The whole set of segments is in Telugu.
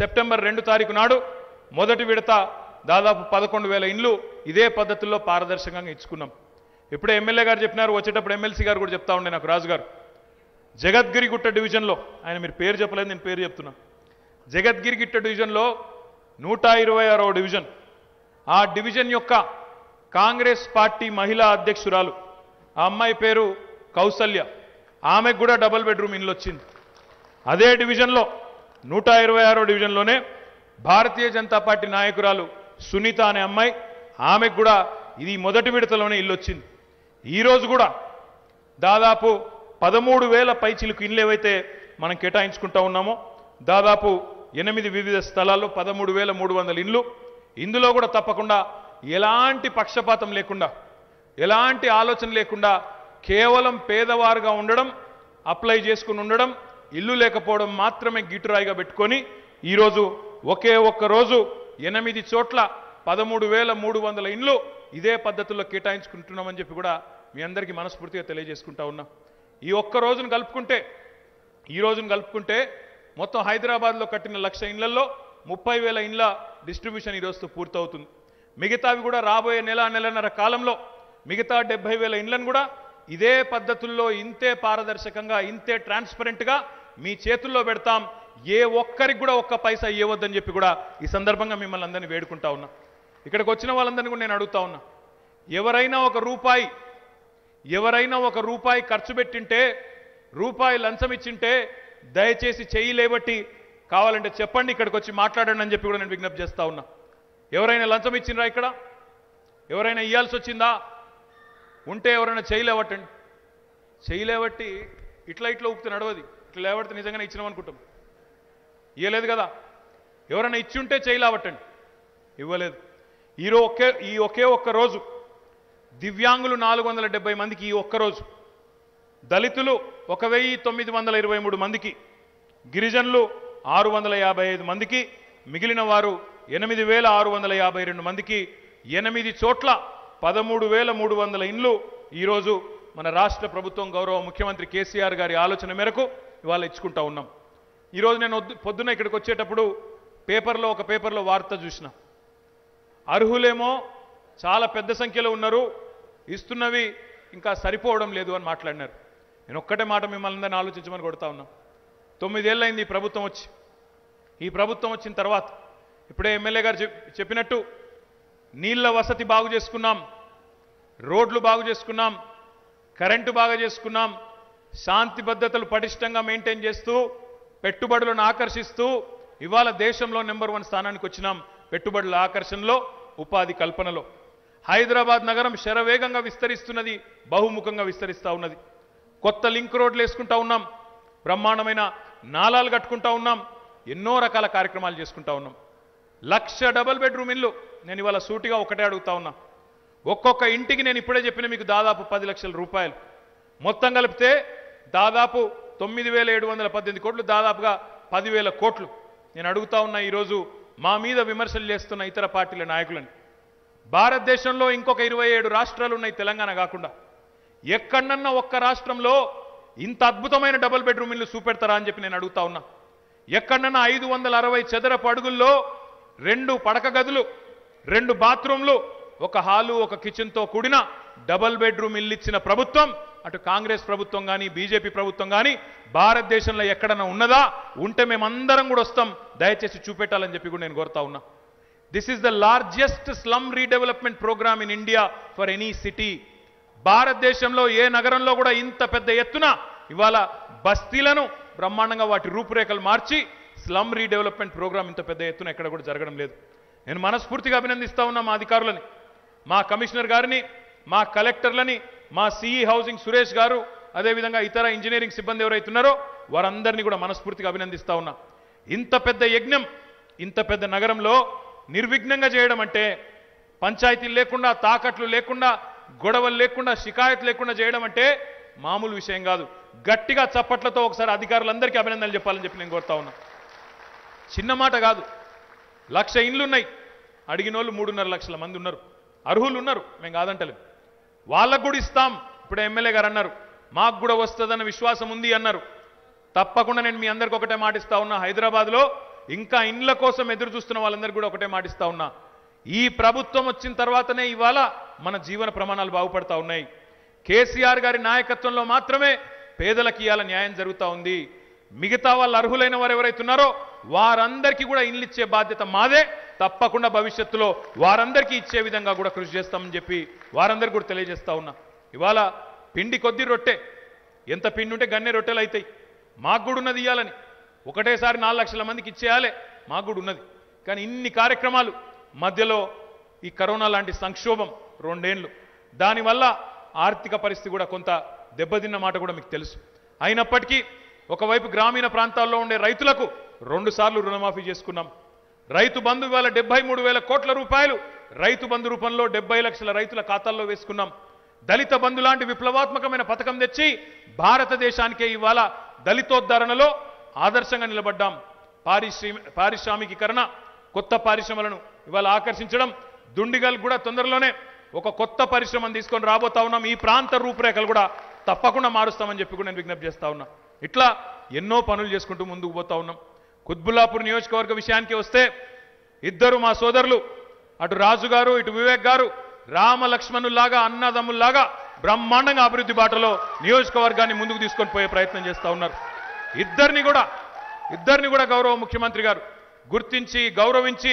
సెప్టెంబర్ రెండు తారీఖు నాడు మొదటి విడత దాదాపు పదకొండు వేల ఇండ్లు ఇదే పద్ధతుల్లో పారదర్శకంగా ఇచ్చుకున్నాం. ఇప్పుడే ఎమ్మెల్యే గారు చెప్పినారు వచ్చేటప్పుడు ఎమ్మెల్సీ గారు కూడా చెప్తా ఉండే నాకు రాజు గారు జగద్గిరిగుట్ట డివిజన్లో ఆయన మీరు పేరు చెప్పలేదు నేను పేరు చెప్తున్నా. జగద్గిరిగుట్ట డివిజన్లో నూట ఇరవై ఆరవ డివిజన్. ఆ డివిజన్ యొక్క కాంగ్రెస్ పార్టీ మహిళా అధ్యక్షురాలు ఆ అమ్మాయి పేరు కౌసల్య. ఆమెకు కూడా డబుల్ బెడ్రూమ్ ఇల్లు వచ్చింది అదే డివిజన్లో నూట ఇరవై ఆరో డివిజన్లోనే భారతీయ జనతా పార్టీ నాయకురాలు సునీత అనే అమ్మాయి ఆమెకు కూడా ఇది మొదటి విడతలోనే ఇల్లు వచ్చింది. ఈరోజు కూడా దాదాపు పదమూడు వేల పైచిలకు ఇల్లు ఏవైతే మనం కేటాయించుకుంటా ఉన్నామో దాదాపు ఎనిమిది వివిధ స్థలాల్లో పదమూడు వేల మూడు వందల ఇండ్లు. ఇందులో కూడా తప్పకుండా ఎలాంటి పక్షపాతం లేకుండా ఎలాంటి ఆలోచన లేకుండా కేవలం పేదవారుగా ఉండడం అప్లై చేసుకుని ఉండడం ఇల్లు లేకపోవడం మాత్రమే గిట్టురాయిగా పెట్టుకొని ఈరోజు ఒకే ఒక్క రోజు ఎనిమిది చోట్ల పదమూడు వేల మూడు వందల ఇండ్లు ఇదే పద్ధతుల్లో కేటాయించుకుంటున్నామని చెప్పి కూడా మీ అందరికీ మనస్ఫూర్తిగా తెలియజేసుకుంటా ఉన్నా. ఈ ఒక్క రోజును కలుపుకుంటే ఈ రోజును కలుపుకుంటే మొత్తం హైదరాబాద్లో కట్టిన లక్ష ఇండ్లలో ముప్పై వేల ఇండ్ల డిస్ట్రిబ్యూషన్ ఈ పూర్తవుతుంది. మిగతావి కూడా రాబోయే నెల నెలన్నర కాలంలో మిగతా డెబ్బై వేల ఇండ్లను కూడా ఇదే పద్ధతుల్లో ఇంతే పారదర్శకంగా ఇంతే ట్రాన్స్పరెంట్గా మీ చేతుల్లో పెడతాం. ఏ ఒక్కరికి కూడా ఒక్క పైసా ఇవ్వద్దని చెప్పి కూడా ఈ సందర్భంగా మిమ్మల్ని అందరినీ వేడుకుంటా ఉన్నా. ఇక్కడికి వచ్చిన వాళ్ళందరినీ కూడా నేను అడుగుతా ఉన్నా. ఎవరైనా ఒక రూపాయి ఎవరైనా ఒక రూపాయి ఖర్చు పెట్టింటే రూపాయి లంచం ఇచ్చింటే దయచేసి చెయ్యి లేబట్టి కావాలంటే చెప్పండి ఇక్కడికి వచ్చి మాట్లాడండి అని చెప్పి కూడా నేను విజ్ఞప్తి చేస్తా ఉన్నా. ఎవరైనా లంచం ఇచ్చిండ్రా ఇక్కడ? ఎవరైనా ఇవ్వాల్సి వచ్చిందా? ఉంటే ఎవరైనా చేయలేవట్టండి చేయలేవట్టి చెయ్యి లేవట్టి ఇట్లా ఇట్లా ఊపితే నడవది. ఇట్లా నిజంగానే ఇచ్చినాం అనుకుంటాం. ఇవ్వలేదు కదా? ఎవరైనా ఇచ్చి ఉంటే చేయలేవట్టండి ఇవ్వలేదు. ఈరో ఒకే ఈ ఒకే ఒక్క రోజు దివ్యాంగులు నాలుగు వందల డెబ్బై మందికి ఈ ఒక్కరోజు దళితులు ఒక వెయ్యి తొమ్మిది వందల ఇరవై మూడు మందికి గిరిజనులు ఆరు వందల యాభై ఐదు మందికి మిగిలిన వారు ఎనిమిది వేల ఆరు వందల యాభై రెండు మందికి ఎనిమిది చోట్ల పదమూడు వేల మూడు వందల ఇండ్లు ఈరోజు మన రాష్ట్ర ప్రభుత్వం గౌరవ ముఖ్యమంత్రి కేసీఆర్ గారి ఆలోచన మేరకు ఇవాళ ఇచ్చుకుంటా ఉన్నాం. ఈరోజు నేను పొద్దున్న ఇక్కడికి వచ్చేటప్పుడు పేపర్లో ఒక పేపర్లో వార్త చూసిన. అర్హులేమో చాలా పెద్ద సంఖ్యలో ఉన్నారు. ఇస్తున్నవి ఇంకా సరిపోవడం లేదు అని మాట్లాడినారు. నేను ఒక్కటే మాట మిమ్మల్ని ఆలోచించమని కొడతా ఉన్నాం. తొమ్మిదేళ్ళైంది ఈ ప్రభుత్వం వచ్చి. ఈ ప్రభుత్వం వచ్చిన తర్వాత ఇప్పుడే ఎమ్మెల్యే గారు చెప్- చెప్పినట్టు నీళ్ళ వసతి బాగు చేసుకున్నాం. రోడ్లు బాగు చేసుకున్నాం. కరెంటు బాగా చేసుకున్నాం. శాంతి భద్రతలు పటిష్టంగా మెయింటైన్ చేస్తూ పెట్టుబడులను ఆకర్షిస్తూ ఇవాళ దేశంలో నెంబర్ వన్ స్థానానికి వచ్చినాం పెట్టుబడుల ఆకర్షణలో ఉపాధి కల్పనలో. హైదరాబాద్ నగరం శరవేగంగా విస్తరిస్తున్నది బహుముఖంగా విస్తరిస్తూ ఉన్నది. కొత్త లింక్ రోడ్లు వేసుకుంటా ఉన్నాం బ్రహ్మాండమైన నాలాలు కట్టుకుంటా ఉన్నాం ఎన్నో రకాల కార్యక్రమాలు చేసుకుంటా ఉన్నాం. లక్ష డబల్ బెడ్రూమ్ ఇల్లు నేను ఇవాళ సూటిగా ఒకటే అడుగుతా ఉన్నా. ఒక్కొక్క ఇంటికి నేను ఇప్పుడే చెప్పిన మీకు దాదాపు పది లక్షల రూపాయలు. మొత్తం కలిపితే దాదాపు తొమ్మిది వేల ఏడు వందల పద్దెనిమిది కోట్లు దాదాపుగా పదివేల కోట్లు. నేను అడుగుతా ఉన్నా ఈరోజు మా మీద విమర్శలు చేస్తున్న ఇతర పార్టీల నాయకులని. భారతదేశంలో ఇంకొక ఇరవై ఏడు రాష్ట్రాలు ఉన్నాయి తెలంగాణ కాకుండా. ఎక్కడన్నా ఒక్క రాష్ట్రంలో ఇంత అద్భుతమైన డబుల్ బెడ్రూమ్ ఇల్లు చూపెడతారా అని చెప్పి నేను అడుగుతా ఉన్నా. ఎక్కడన్నా ఐదు వందల అరవై చదరపు అడుగుల్లో రెండు పడక గదులు రెండు బాత్రూంలు ఒక హాలు ఒక కిచెన్తో కూడిన డబల్ బెడ్రూమ్ ఇల్లు ఇచ్చిన ప్రభుత్వం అటు కాంగ్రెస్ ప్రభుత్వం కానీ బీజేపీ ప్రభుత్వం కానీ భారతదేశంలో ఎక్కడన్నా ఉన్నదా? ఉంటే మేమందరం కూడా వస్తాం. దయచేసి చూపెట్టాలని చెప్పి కూడా నేను కోరుతా ఉన్నా. This is the largest slum redevelopment programme in India for any city భారతదేశంలో ఏ నగరంలో కూడా ఇంత పెద్ద ఎత్తున ఇవాళ బస్తీలను బ్రహ్మాండంగా వాటి రూపురేఖలు మార్చి స్లమ్ రీడెవలప్మెంట్ ప్రోగ్రామ్ ఇంత పెద్ద ఎత్తున ఎక్కడ కూడా జరగడం లేదు. నేను మనస్ఫూర్తిగా అభినందిస్తా ఉన్నా మా అధికారులని మా కమిషనర్ గారిని మా కలెక్టర్లని మా సిఈ హౌసింగ్ సురేష్ గారు అదేవిధంగా ఇతర ఇంజనీరింగ్ సిబ్బంది ఎవరైతే ఉన్నారో వారందరినీ కూడా మనస్ఫూర్తిగా అభినందిస్తా ఉన్నా. ఇంత పెద్ద యజ్ఞం ఇంత పెద్ద నగరంలో నిర్విఘ్నంగా చేయడం అంటే పంచాయతీలు లేకుండా తాకట్లు లేకుండా గొడవలు లేకుండా షికాయత్ లేకుండా చేయడం అంటే మామూలు విషయం కాదు. గట్టిగా చప్పట్లతో ఒకసారి అధికారులందరికీ అభినందనలు చెప్పాలని చెప్పి నేను కోరుతా ఉన్నా. చిన్న మాట కాదు. లక్ష ఇండ్లున్నాయి. అడిగిన వాళ్ళు మూడున్నర లక్షల మంది ఉన్నారు. అర్హులు ఉన్నారు మేము కాదంటలేం. వాళ్ళకు కూడా ఇస్తాం. ఇప్పుడు ఎమ్మెల్యే గారు అన్నారు మాకు కూడా వస్తుందన్న విశ్వాసం ఉంది అన్నారు. తప్పకుండా నేను మీ అందరికి ఒకటే మాటిస్తా ఉన్నా హైదరాబాద్లో ఇంకా ఇండ్ల కోసం ఎదురు చూస్తున్న వాళ్ళందరికీ కూడా ఒకటే మాటిస్తా ఉన్నా. ఈ ప్రభుత్వం వచ్చిన తర్వాతనే ఇవాళ మన జీవన ప్రమాణాలు బాగుపడతా ఉన్నాయి. కేసీఆర్ గారి నాయకత్వంలో మాత్రమే పేదలకు ఇవాళ న్యాయం జరుగుతూ ఉంది. మిగతా వాళ్ళు అర్హులైన వారు ఎవరైతే ఉన్నారో వారందరికీ కూడా ఇల్లు ఇచ్చే బాధ్యత మాదే. తప్పకుండా భవిష్యత్తులో వారందరికీ ఇచ్చే విధంగా కూడా కృషి చేస్తామని చెప్పి వారందరికీ కూడా తెలియజేస్తా ఉన్నా. ఇవాళ పిండి కొద్ది రొట్టె. ఎంత పిండి ఉంటే గన్నే రొట్టెలు అవుతాయి మాకు కూడా ఉన్నది ఇవ్వాలని ఒకటేసారి నాలుగు లక్షల మందికి ఇచ్చేయాలి. మాకు కూడా ఉన్నది. కానీ ఇన్ని కార్యక్రమాలు మధ్యలో ఈ కరోనా లాంటి సంక్షోభం రెండేండ్లు. దానివల్ల ఆర్థిక పరిస్థితి కూడా కొంత దెబ్బతిన్న మాట కూడా మీకు తెలుసు. అయినప్పటికీ ఒకవైపు గ్రామీణ ప్రాంతాల్లో ఉండే రైతులకు రెండుసార్లు రుణమాఫీ చేసుకున్నాం. రైతు బంధు ఇవాళ డెబ్బై మూడు వేల కోట్ల రూపాయలు. రైతు బంధు రూపంలో డెబ్బై లక్షల రైతుల ఖాతాల్లో వేసుకున్నాం. దళిత బంధు లాంటి విప్లవాత్మకమైన పథకం తెచ్చి భారతదేశానికే ఇవాళ దళితోద్ధరణలో ఆదర్శంగా నిలబడ్డాం. పారిశ్రీ పారిశ్రామికీకరణ కొత్త పరిశ్రమలను ఇవాళ ఆకర్షించడం దుండిగల్ కూడా తొందరలోనే ఒక కొత్త పరిశ్రమను తీసుకొని రాబోతా ఉన్నాం. ఈ ప్రాంత రూపురేఖలు కూడా తప్పకుండా మారుస్తామని చెప్పి కూడా నేను విజ్ఞప్తి చేస్తా ఉన్నా. ఇట్లా ఎన్నో పనులు చేసుకుంటూ ముందుకు పోతా ఉన్నాం. కుత్బుల్లాపూర్ నియోజకవర్గ విషయానికి వస్తే ఇద్దరు మా సోదరులు అటు రాజు గారు ఇటు వివేక్ గారు రామ లక్ష్మణుల్లాగా అన్నదమ్ముల్లాగా బ్రహ్మాండంగా అభివృద్ధి బాటలో నియోజకవర్గాన్ని ముందుకు తీసుకొని పోయే ప్రయత్నం చేస్తూ ఉన్నారు. ఇద్దరిని కూడా ఇద్దరిని కూడా గౌరవ ముఖ్యమంత్రి గారు గుర్తించి గౌరవించి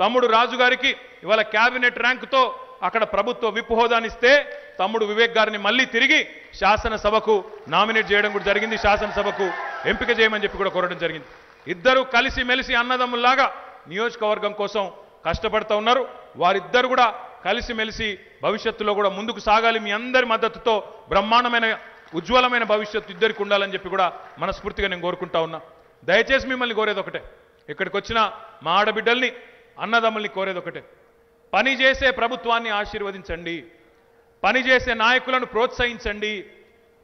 తమ్ముడు రాజు గారికి ఇవాళ క్యాబినెట్ ర్యాంకుతో అక్కడ ప్రభుత్వ విప్ హోదానిస్తే తమ్ముడు వివేక్ గారిని మళ్ళీ తిరిగి శాసనసభకు నామినేట్ చేయడం కూడా జరిగింది. శాసనసభకు ఎంపిక చేయమని చెప్పి కూడా కోరడం జరిగింది. ఇద్దరు కలిసి మెలిసి అన్నదమ్ముల్లాగా నియోజకవర్గం కోసం కష్టపడుతూ ఉన్నారు. వారిద్దరు కూడా కలిసి మెలిసి భవిష్యత్తులో కూడా ముందుకు సాగాలి. మీ అందరి మద్దతుతో బ్రహ్మాండమైన ఉజ్వలమైన భవిష్యత్తు ఇద్దరికి ఉండాలని చెప్పి కూడా మనస్ఫూర్తిగా నేను కోరుకుంటా ఉన్నా. దయచేసి మిమ్మల్ని కోరేది ఒకటే. ఇక్కడికి వచ్చిన మా ఆడబిడ్డల్ని అన్నదమ్ముల్ని కోరేది ఒకటే. పని చేసే ప్రభుత్వాన్ని ఆశీర్వదించండి. పని చేసే నాయకులను ప్రోత్సహించండి.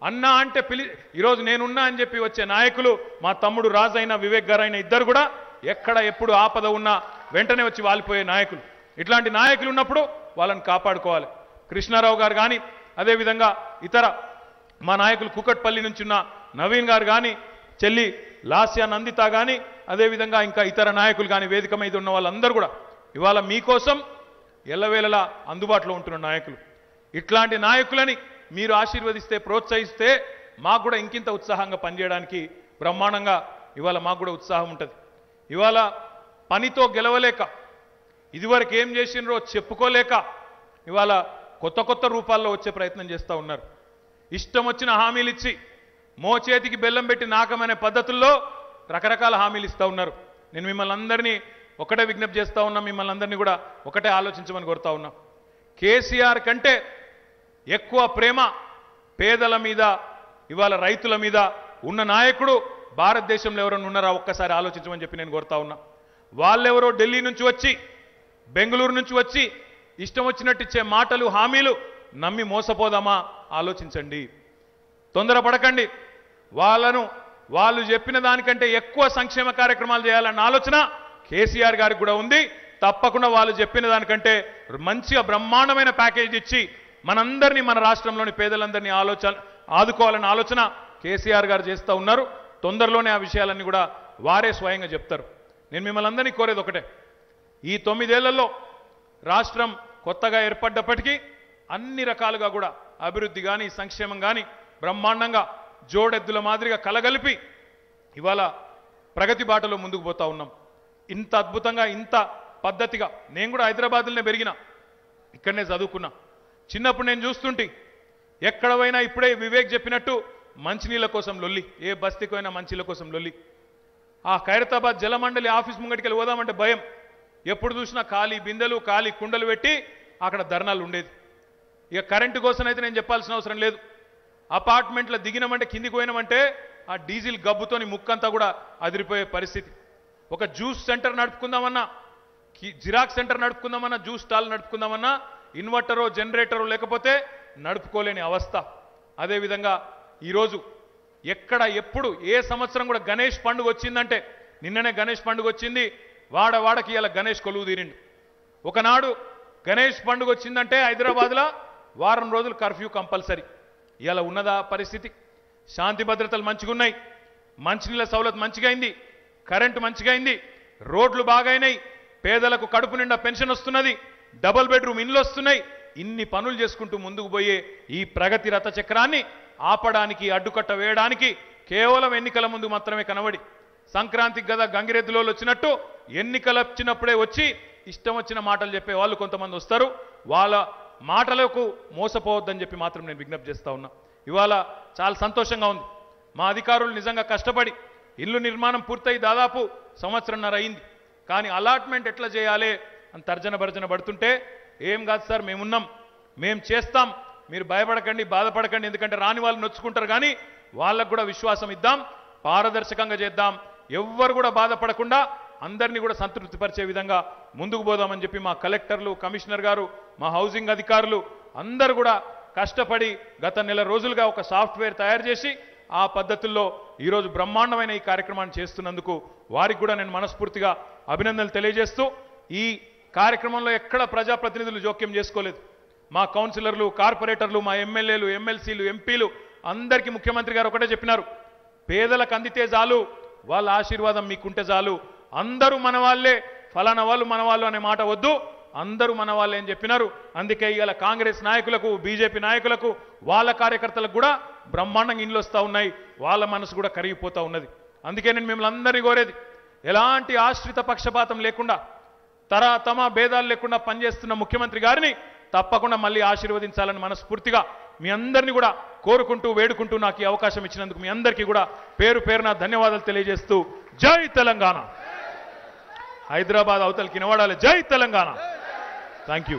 అన్నా అంటే పిలి ఈరోజు నేనున్నా అని చెప్పి వచ్చే నాయకులు మా తమ్ముడు రాజైన వివేక్ గారైన ఇద్దరు కూడా ఎక్కడ ఎప్పుడు ఆపద ఉన్నా వెంటనే వచ్చి వాలిపోయే నాయకులు. ఇట్లాంటి నాయకులు ఉన్నప్పుడు వాళ్ళని కాపాడుకోవాలి. కృష్ణారావు గారు కానీ అదేవిధంగా ఇతర మా నాయకులు కుకట్పల్లి నుంచి ఉన్న నవీన్ గారు కానీ చెల్లి లాస్యా నందిత కానీ అదేవిధంగా ఇంకా ఇతర నాయకులు కానీ వేదిక మీద ఉన్న వాళ్ళందరూ కూడా ఇవాళ మీకోసం ఎల్లవేళలా అందుబాటులో ఉంటున్న నాయకులు. ఇట్లాంటి నాయకులని మీరు ఆశీర్వదిస్తే ప్రోత్సహిస్తే మాకు కూడా ఇంకింత ఉత్సాహంగా పనిచేయడానికి బ్రహ్మాండంగా ఇవాళ మాకు కూడా ఉత్సాహం ఉంటుంది. ఇవాళ పనితో గెలవలేక ఇదివరకు ఏం చేసినరో చెప్పుకోలేక ఇవాళ కొత్త కొత్త రూపాల్లో వచ్చే ప్రయత్నం చేస్తూ ఉన్నారు. ఇష్టం వచ్చిన హామీలు ఇచ్చి మోచేతికి బెల్లం పెట్టి నాకమనే పద్ధతుల్లో రకరకాల హామీలు ఇస్తూ ఉన్నారు. నేను మిమ్మల్ని అందరినీ ఒకటే విజ్ఞప్తి చేస్తూ ఉన్నా మిమ్మల్ని అందరినీ కూడా ఒకటే ఆలోచించమని కోరుతా ఉన్నా. కేసీఆర్ కంటే ఎక్కువ ప్రేమ పేదల మీద ఇవాళ రైతుల మీద ఉన్న నాయకుడు భారతదేశంలో ఎవరైనా ఉన్నారా? ఒక్కసారి ఆలోచించమని చెప్పి నేను కోరుతా ఉన్నా. వాళ్ళెవరో ఢిల్లీ నుంచి వచ్చి బెంగళూరు నుంచి వచ్చి ఇష్టం వచ్చినట్టు ఇచ్చే మాటలు హామీలు నమ్మి మోసపోదామా? ఆలోచించండి. తొందరపడకండి. వాళ్ళను వాళ్ళు చెప్పిన దానికంటే ఎక్కువ సంక్షేమ కార్యక్రమాలు చేయాలన్న ఆలోచన కేసీఆర్ గారికి కూడా ఉంది. తప్పకుండా వాళ్ళు చెప్పిన దానికంటే మంచిగా బ్రహ్మాండమైన ప్యాకేజ్ ఇచ్చి మనందరినీ మన రాష్ట్రంలోని పేదలందరినీ ఆలోచన ఆదుకోవాలన్న ఆలోచన కేసీఆర్ గారు చేస్తూ ఉన్నారు. తొందరలోనే ఆ విషయాలన్నీ కూడా వారే స్వయంగా చెప్తారు. నేను మిమ్మల్ని అందరినీ కోరేది ఒకటే. ఈ తొమ్మిదేళ్ళలో రాష్ట్రం కొత్తగా ఏర్పడ్డప్పటికీ అన్ని రకాలుగా కూడా అభివృద్ధి కానీ సంక్షేమం కానీ బ్రహ్మాండంగా జోడెద్దుల మాదిరిగా కలగలిపి ఇవాళ ప్రగతి బాటలో ముందుకు పోతా ఉన్నాం. ఇంత అద్భుతంగా ఇంత పద్ధతిగా నేను కూడా హైదరాబాద్లోనే పెరిగిన ఇక్కడనే చదువుకున్నా. చిన్నప్పుడు నేను చూస్తుంటే. ఎక్కడ పోయినా ఇప్పుడే వివేక్ చెప్పినట్టు మంచినీళ్ళ కోసం లొల్లి. ఏ బస్తీకి పోయినా మంచినీళ్ళ కోసం లొల్లి. ఆ ఖైరతాబాద్ జలమండలి ఆఫీస్ ముంగటికి పోదామంటే భయం. ఎప్పుడు చూసినా ఖాళీ బిందెలు ఖాళీ కుండలు పెట్టి అక్కడ ధర్నాలు ఉండేది. ఇక కరెంటు కోసం అయితే నేను చెప్పాల్సిన అవసరం లేదు. అపార్ట్మెంట్లో దిగినామంటే కిందికి పోయినామంటే ఆ డీజిల్ గబ్బుతోని ముక్కంతా కూడా అదిరిపోయే పరిస్థితి. ఒక జ్యూస్ సెంటర్ నడుపుకుందామన్నా జిరాక్స్ సెంటర్ నడుపుకుందామన్నా జ్యూస్ స్టాల్ నడుపుకుందామన్నా ఇన్వర్టరో జనరేటరో లేకపోతే నడుపుకోలేని అవస్థ. అదేవిధంగా ఈరోజు ఎక్కడ ఎప్పుడు ఏ సంవత్సరం కూడా గణేష్ పండుగ వచ్చిందంటే నిన్ననే గణేష్ పండుగ వచ్చింది వాడ వాడకి ఇలా గణేష్ కొలువు తీరిండు. ఒకనాడు గణేష్ పండుగ వచ్చిందంటే హైదరాబాద్లో వారం రోజులు కర్ఫ్యూ కంపల్సరీ. ఇలా ఉన్నదా పరిస్థితి? శాంతి భద్రతలు మంచిగున్నాయి. మంచినీళ్ళ సౌలత్ మంచిగైంది. కరెంటు మంచిగైంది. రోడ్లు బాగైనాయి. పేదలకు కడుపు నిండా పెన్షన్ వస్తున్నది. డబుల్ బెడ్రూమ్ ఇండ్లు వస్తున్నాయి. ఇన్ని పనులు చేసుకుంటూ ముందుకు పోయే ఈ ప్రగతి రథ చక్రాన్ని ఆపడానికి అడ్డుకట్ట వేయడానికి కేవలం ఎన్నికల ముందు మాత్రమే కనబడి సంక్రాంతికి గదా గంగిరెద్దులో వచ్చినట్టు ఎన్నికలు వచ్చినప్పుడే వచ్చి ఇష్టం వచ్చిన మాటలు చెప్పే వాళ్ళు కొంతమంది వస్తారు. వాళ్ళ మాటలకు మోసపోవద్దని చెప్పి మాత్రం నేను విజ్ఞప్తి చేస్తా ఉన్నా. ఇవాళ చాలా సంతోషంగా ఉంది. మా అధికారులు నిజంగా కష్టపడి ఇల్లు నిర్మాణం పూర్తయి దాదాపు సంవత్సరంన్నర అయింది. కానీ అలాట్మెంట్ ఎట్లా చేయాలి? అని తర్జన భర్జన పడుతుంటే ఏం కాదు సార్ మేమున్నాం. మేం చేస్తాం. మీరు భయపడకండి బాధపడకండి ఎందుకంటే రాని వాళ్ళు నొచ్చుకుంటారు కానీ వాళ్ళకు కూడా విశ్వాసం ఇద్దాం పారదర్శకంగా చేద్దాం. ఎవ్వరు కూడా బాధపడకుండా అందరినీ కూడా సంతృప్తిపరిచే విధంగా ముందుకు పోదామని చెప్పి మా కలెక్టర్లు కమిషనర్ గారు మా హౌసింగ్ అధికారులు అందరూ కూడా కష్టపడి గత నెల రోజులుగా ఒక సాఫ్ట్వేర్ తయారు చేసి ఆ పద్ధతుల్లో ఈరోజు బ్రహ్మాండమైన ఈ కార్యక్రమాన్ని చేస్తున్నందుకు వారికి కూడా నేను మనస్ఫూర్తిగా అభినందనలు తెలియజేస్తూ ఈ కార్యక్రమంలో ఎక్కడ ప్రజాప్రతినిధులు జోక్యం చేసుకోలేదు. మా కౌన్సిలర్లు కార్పొరేటర్లు మా ఎమ్మెల్యేలు ఎమ్మెల్సీలు ఎంపీలు అందరికీ ముఖ్యమంత్రి గారు ఒకటే చెప్పినారు. పేదలకు అందితే చాలు వాళ్ళ ఆశీర్వాదం మీకుంటే చాలు. అందరూ మన వాళ్ళే ఫలానా వాళ్ళు మన వాళ్ళు అనే మాట వద్దు. అందరూ మన వాళ్ళే అని చెప్పినారు. అందుకే ఇవాళ కాంగ్రెస్ నాయకులకు బీజేపీ నాయకులకు వాళ్ళ కార్యకర్తలకు కూడా బ్రహ్మాండంగా ఇండ్లు వస్తూ ఉన్నాయి. వాళ్ళ మనసు కూడా కరిగిపోతూ ఉన్నది. అందుకే నేను మిమ్మల్ని అందరినీ కోరేది ఎలాంటి ఆశ్రిత పక్షపాతం లేకుండా తర తమ భేదాలు లేకుండా పనిచేస్తున్న ముఖ్యమంత్రి గారిని తప్పకుండా మళ్ళీ ఆశీర్వదించాలని మనస్ఫూర్తిగా మీ అందరినీ కూడా కోరుకుంటూ వేడుకుంటూ నాకు ఈ అవకాశం ఇచ్చినందుకు మీ అందరికీ కూడా పేరు పేరున ధన్యవాదాలు తెలియజేస్తూ జై తెలంగాణ. హైదరాబాద్ అవతలకి నివాడాలి జై తెలంగాణ. Thank you